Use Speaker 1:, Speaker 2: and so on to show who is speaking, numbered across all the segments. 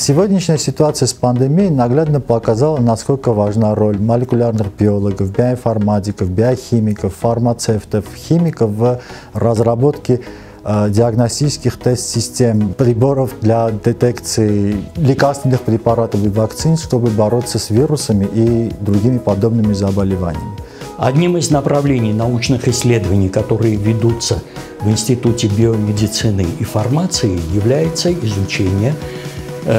Speaker 1: Сегодняшняя ситуация с пандемией наглядно показала, насколько важна роль молекулярных биологов, биоинформатиков, биохимиков, фармацевтов, химиков в разработке э, диагностических тест-систем, приборов для детекции лекарственных препаратов и вакцин, чтобы бороться с вирусами и другими подобными заболеваниями.
Speaker 2: Одним из направлений научных исследований, которые ведутся в Институте биомедицины и фармации, является изучение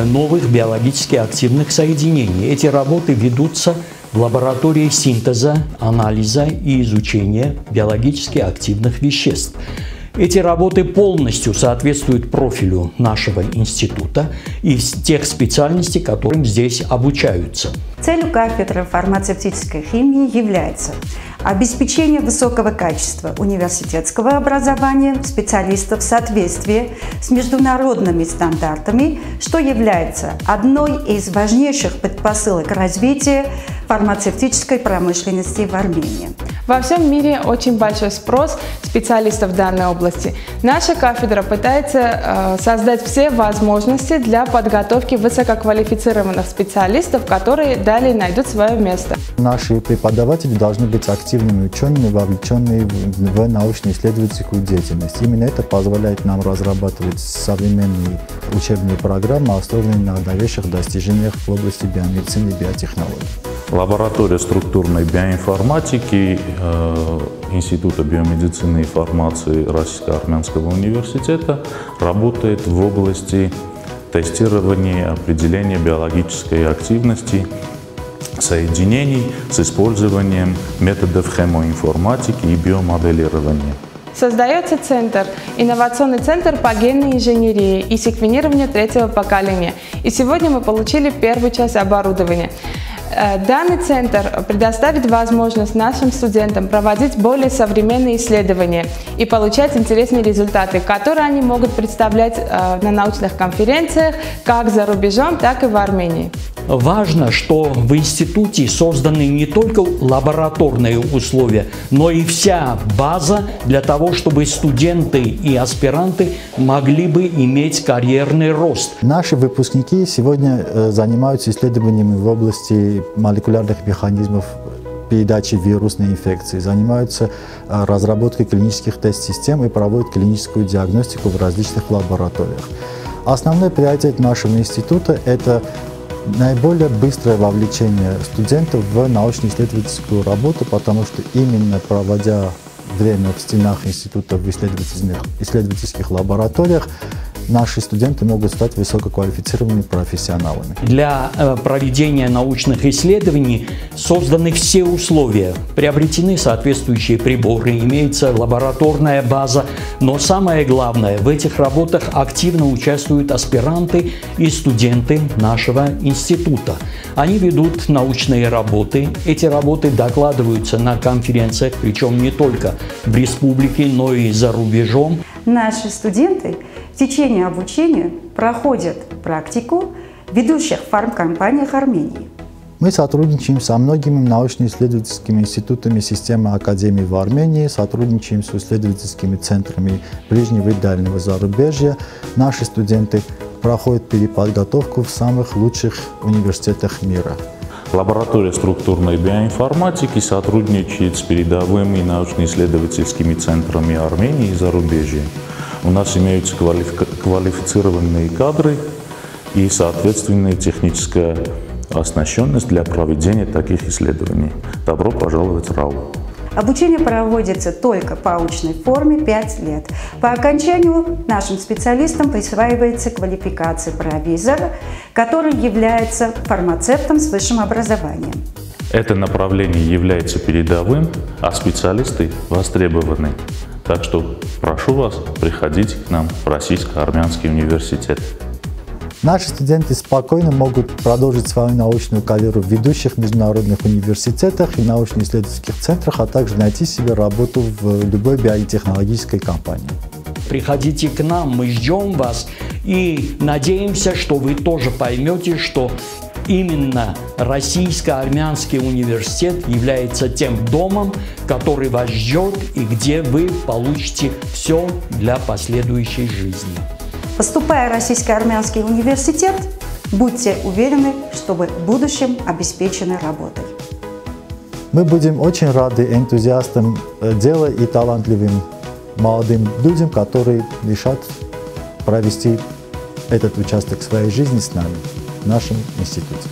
Speaker 2: новых биологически активных соединений. Эти работы ведутся в лаборатории синтеза, анализа и изучения биологически активных веществ. Эти работы полностью соответствуют профилю нашего института и тех специальностей, которым здесь обучаются.
Speaker 3: Целью кафедры фармацевтической химии является обеспечение высокого качества университетского образования специалистов в соответствии с международными стандартами, что является одной из важнейших предпосылок развития фармацевтической промышленности в Армении.
Speaker 4: Во всем мире очень большой спрос специалистов в данной области. Наша кафедра пытается э, создать все возможности для подготовки высококвалифицированных специалистов, которые далее найдут свое место.
Speaker 1: Наши преподаватели должны быть активными учеными, вовлеченными в, научно-исследовательскую деятельность. Именно это позволяет нам разрабатывать современные учебные программы, основанные на новейших достижениях в области биомедицины и биотехнологий.
Speaker 5: Лаборатория структурной биоинформатики Института биомедицины и фармации Российско-Армянского университета работает в области тестирования определения биологической активности соединений с использованием методов хемоинформатики и биомоделирования.
Speaker 4: Создается центр, инновационный центр по генной инженерии и секвенированию третьего поколения. И сегодня мы получили первую часть оборудования. Э, данный центр предоставит возможность нашим студентам проводить более современные исследования и получать интересные результаты, которые они могут представлять э, на научных конференциях как за рубежом, так и в Армении.
Speaker 2: Важно, что в институте созданы не только лабораторные условия, но и вся база для того, чтобы студенты и аспиранты могли бы иметь карьерный рост.
Speaker 1: Наши выпускники сегодня э, занимаются исследованиями в области молекулярных механизмов передачи вирусной инфекции, занимаются э, разработкой клинических тест-систем и проводят клиническую диагностику в различных лабораториях. Основной приоритет нашего института – это наиболее быстрое вовлечение студентов в научно-исследовательскую работу, потому что именно проводя время в стенах института в исследовательских, исследовательских лабораториях, наши студенты могут стать высококвалифицированными профессионалами.
Speaker 2: Для э, проведения научных исследований созданы все условия. Приобретены соответствующие приборы, имеется лабораторная база, но самое главное, в этих работах активно участвуют аспиранты и студенты нашего института. Они ведут научные работы. Эти работы докладываются на конференциях, причем не только в республике, но и за рубежом.
Speaker 3: Наши студенты в течение обучения проходят практику в ведущих фармкомпаниях Армении.
Speaker 1: Мы сотрудничаем со многими научно-исследовательскими институтами системы Академии в Армении, сотрудничаем с исследовательскими центрами ближнего и дальнего зарубежья. Наши студенты проходят переподготовку в самых лучших университетах мира.
Speaker 5: Лаборатория структурной биоинформатики сотрудничает с передовыми научно-исследовательскими центрами Армении и зарубежья. У нас имеются квалифицированные кадры и соответственная техническая оснащенность для проведения таких исследований. Добро пожаловать в РАУ.
Speaker 3: Обучение проводится только по очной форме 5 лет. По окончанию нашим специалистам присваивается квалификация провизора, который является фармацевтом с высшим образованием.
Speaker 5: Это направление является передовым, а специалисты востребованы. Так что прошу вас приходить к нам в Российско-Армянский университет.
Speaker 1: Наши студенты спокойно могут продолжить свою научную карьеру в ведущих международных университетах и научно-исследовательских центрах, а также найти себе работу в любой биотехнологической компании.
Speaker 2: Приходите к нам, мы ждем вас и надеемся, что вы тоже поймете, что именно Российско-Армянский университет является тем домом, который вас ждет и где вы получите все для последующей жизни.
Speaker 3: Поступая в Российско-Армянский университет, Будьте уверены, что вы в будущем обеспечены работой.
Speaker 1: Мы будем очень рады энтузиастам э, дела и талантливым молодым людям, которые решат провести этот участок своей жизни с нами, в нашем институте.